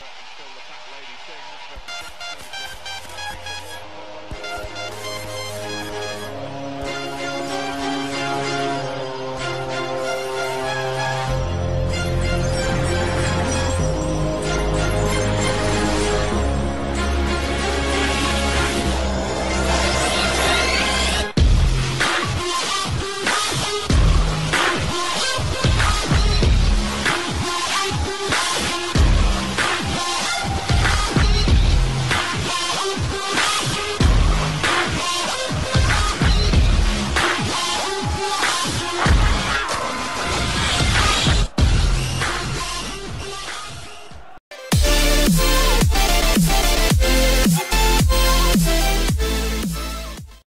until